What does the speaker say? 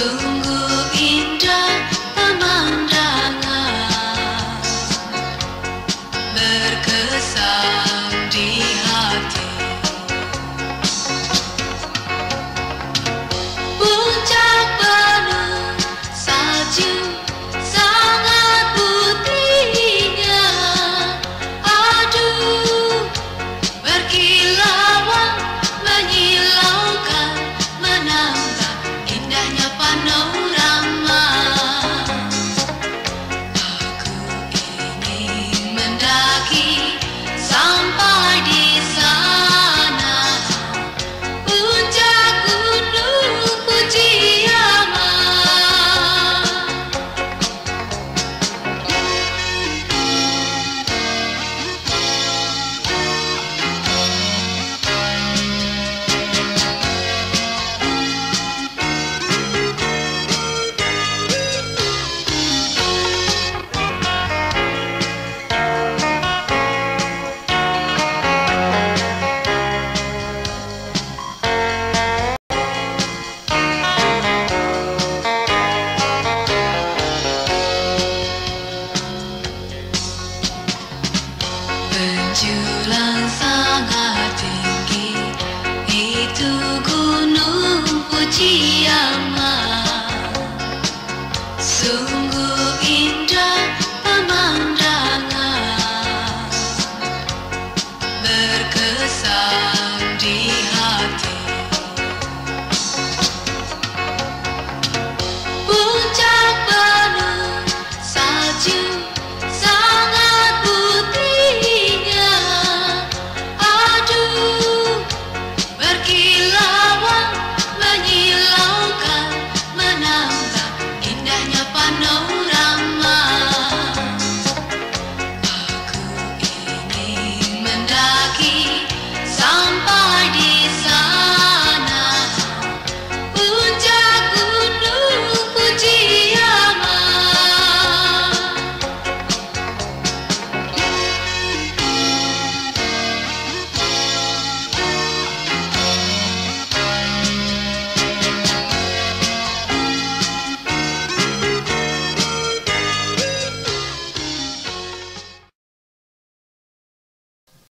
do